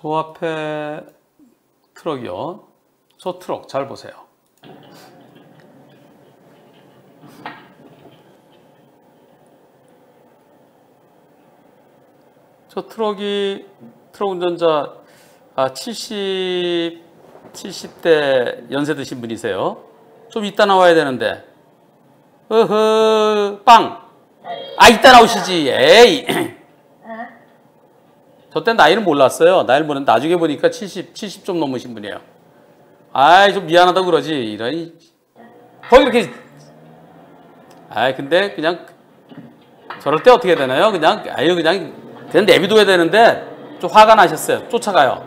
저 앞에 트럭이요. 저 트럭 잘 보세요. 저 트럭이 트럭 운전자 아, 70 70대 연세 드신 분이세요. 좀 이따 나와야 되는데. 어허 빵. 아 이따 나오시지. 에이. 저때 나이를 몰랐어요. 나이를 모르는데 나중에 보니까 70, 70 좀 넘으신 분이에요. 아이, 좀 미안하다고 그러지. 이런, 거기 이렇게. 아이, 근데 그냥, 저럴 때 어떻게 되나요? 그냥, 아유, 그냥, 그냥 내비둬야 되는데, 좀 화가 나셨어요. 쫓아가요.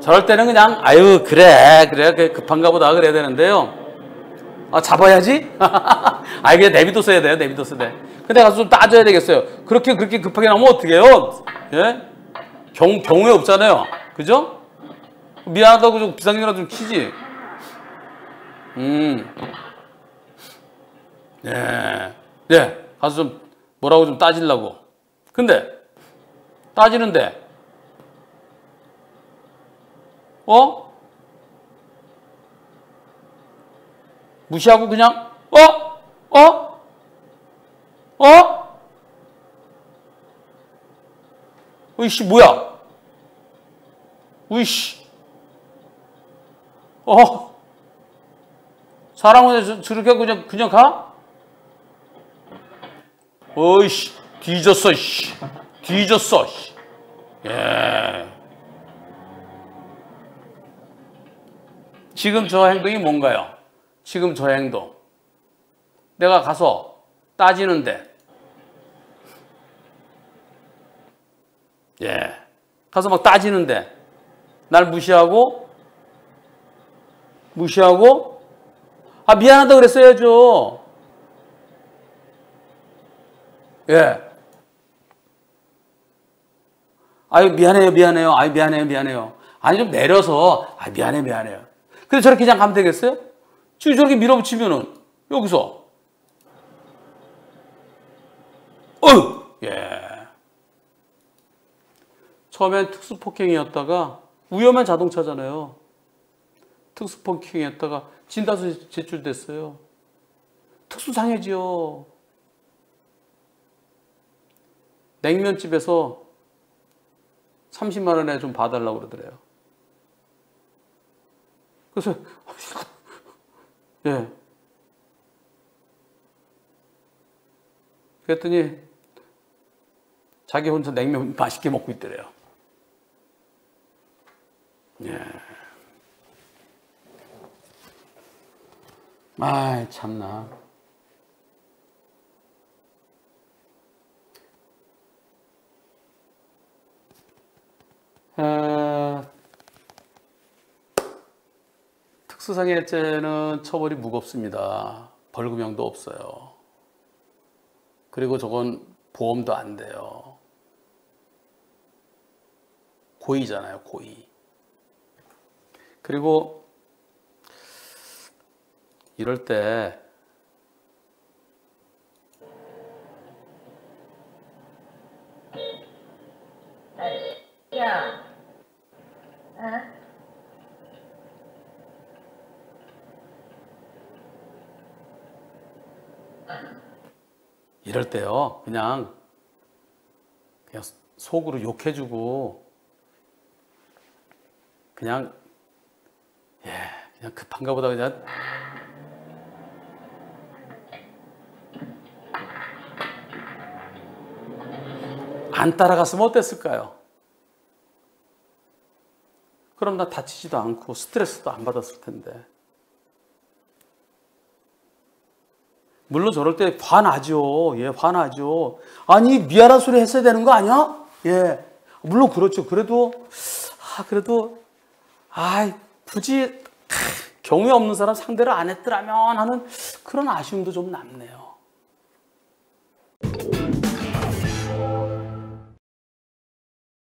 저럴 때는 그냥, 아유, 그래, 그래 급한가 보다 그래야 되는데요. 아, 잡아야지? 아, 그냥 내비뒀어야 돼요, 내비뒀어야 돼. 근데 가서 좀 따져야 되겠어요. 그렇게, 그렇게 급하게 나오면 어떡해요? 예? 경, 경우에 없잖아요. 그죠? 미안하다고 좀 비상이라도 좀 키지. 음. 예. 예. 가서 좀 뭐라고 좀 따지려고. 근데, 따지는데, 어? 무시하고 그냥, 어? 어? 어? 으이씨, 뭐야? 으이씨. 어? 저- 저렇게 그냥, 그냥 가? 어이씨, 뒤졌어, 씨. 뒤졌어, 씨. 예. 지금 저 행동이 뭔가요? 지금 저 행동. 내가 가서 따지는데, 예. 가서 막 따지는데, 날 무시하고, 무시하고, 아, 미안하다 그랬어야죠. 예. 아유, 미안해요, 미안해요. 아유, 미안해요, 미안해요. 아니, 좀 내려서, 아, 미안해, 미안해요. 근데 저렇게 그냥 가면 되겠어요? 지금 저렇게 밀어붙이면은, 여기서, 어휴! 예. 처음엔 특수폭행이었다가 위험한 자동차잖아요. 특수폭행이었다가 진단서 제출됐어요. 특수상해지요. 냉면집에서 30만 원에 좀 봐달라고 그러더래요. 그래서 예. 그랬더니 자기 혼자 냉면 맛있게 먹고 있더래요. 예. 아, 참나. 아, 특수상해죄는 처벌이 무겁습니다. 벌금형도 없어요. 그리고 저건 보험도 안 돼요. 고의잖아요, 고의. 그리고 이럴 때? 이럴 때요, 그냥 그냥 속으로 욕해주고 그냥 예, 그냥 급한가 보다 그냥 안 따라갔으면 어땠을까요? 그럼 나 다치지도 않고 스트레스도 안 받았을 텐데. 물론 저럴 때 화나죠. 예, 화나죠. 아니, 미안한 소리 했어야 되는 거 아니야? 예. 물론 그렇죠. 그래도, 아, 그래도, 아, 굳이, 크, 경우에 없는 사람 상대를 안 했더라면 하는 그런 아쉬움도 좀 남네요.